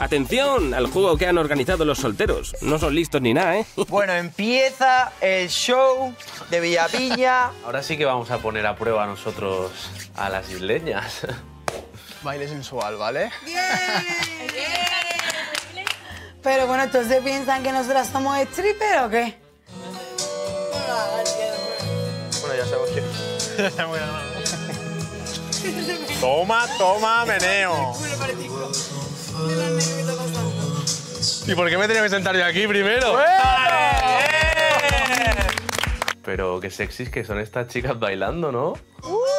Atención al juego que han organizado los solteros. No son listos ni nada, ¿eh? Bueno, empieza el show de Villapiña. Ahora sí que vamos a poner a prueba nosotros a las isleñas. Baile sensual, ¿vale? Pero bueno, entonces piensan que nosotras somos stripper o qué? Bueno, ya sabemos que... toma, toma, meneo. ¿Y por qué me tenía que sentar yo aquí primero? Pero qué sexys que son estas chicas bailando, ¿no? ¡Toma!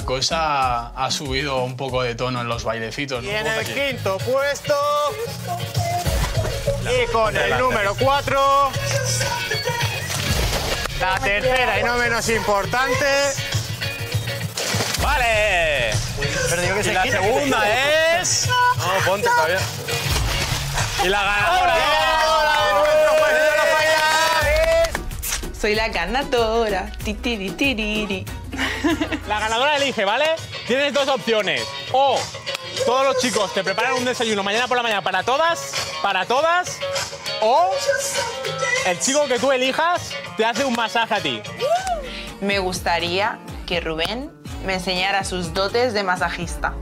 La cosa ha subido un poco de tono en los bailecitos. Y en el quinto puesto. Y con el número 4. La tercera y no menos importante. ¡Vale! Pero digo que Y se la quita, que se segunda es... No, ponte todavía. Y la ganadora Soy la ganadora. Titiri, tiriri. La ganadora elige, ¿vale? Tienes dos opciones. O todos los chicos te preparan un desayuno mañana por la mañana para todas, para todas. O el chico que tú elijas te hace un masaje a ti. Me gustaría que Rubén me enseñara sus dotes de masajista.